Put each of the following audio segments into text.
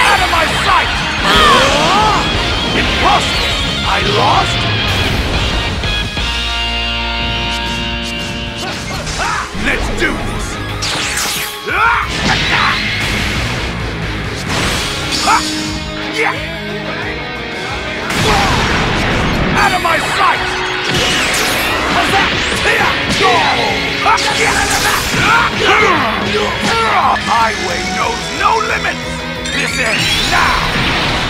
Out of my sight! Impossible! I lost? Out of my sight! How's that? Highway knows no limits! This ends now!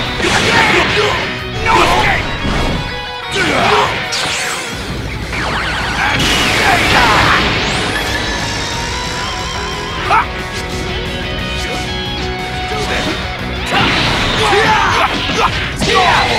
Yeah!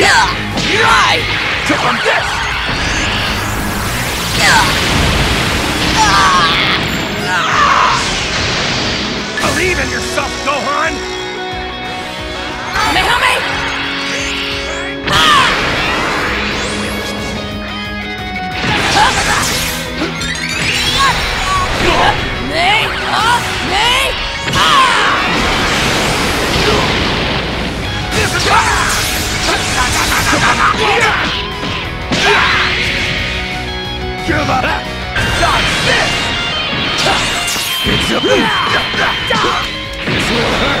Yeah! Right! Why? From this! This will hurt!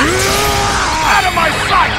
Out of my sight!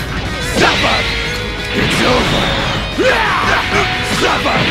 Up! It's over! Stop up!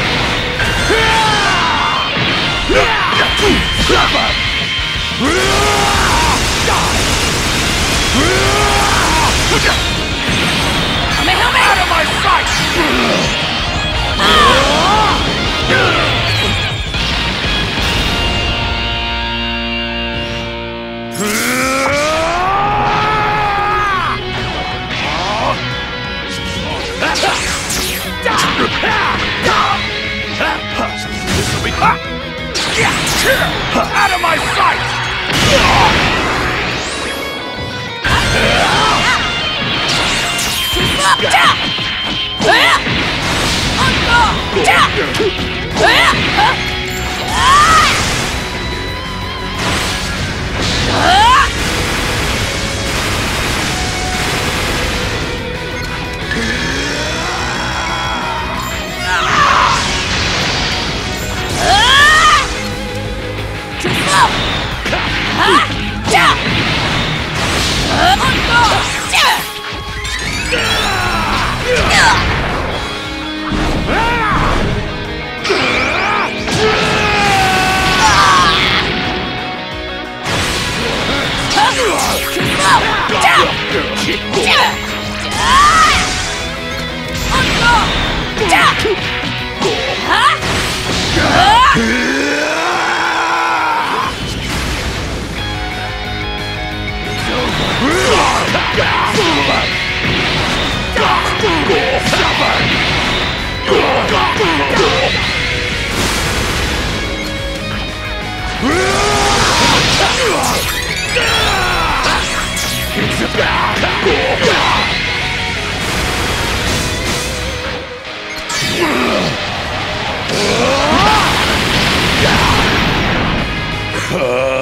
Uh.